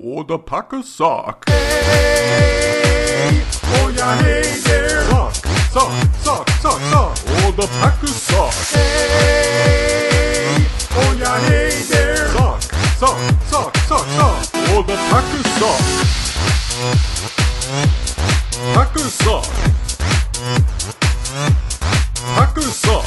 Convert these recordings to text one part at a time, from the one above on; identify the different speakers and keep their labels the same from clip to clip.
Speaker 1: or the Packer sock.
Speaker 2: Hey, oh yeah, hey there.
Speaker 1: Sock, sock, sock, sock, sock, or the Packer sock.
Speaker 2: Hey, oh yeah, hey there.
Speaker 1: Sock, sock, sock, sock, sock, or the Packer sock. Packer sock. Packer sock.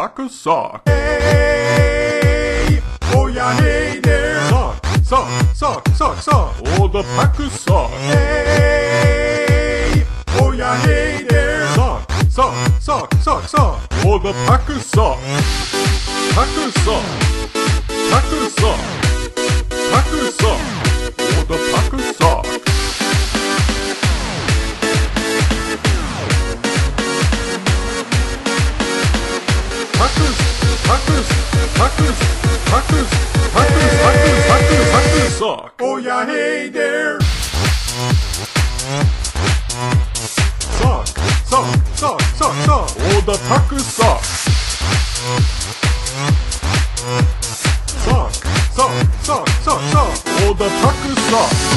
Speaker 1: Packer sock.
Speaker 2: Hey, oh yeah, hey there.
Speaker 1: Sock, sock, sock, sock, sock, or the Packer sock.
Speaker 2: Hey, oh yeah, hey there.
Speaker 1: Sock, sock, sock, sock, sock, or the sock. Packer sock. Packer sock. talk. Oh yeah, hey there. Sock, sock, sock, sock, sock.
Speaker 2: All the taku socks.
Speaker 1: Sock, sock, sock, sock, sock. All the taku socks.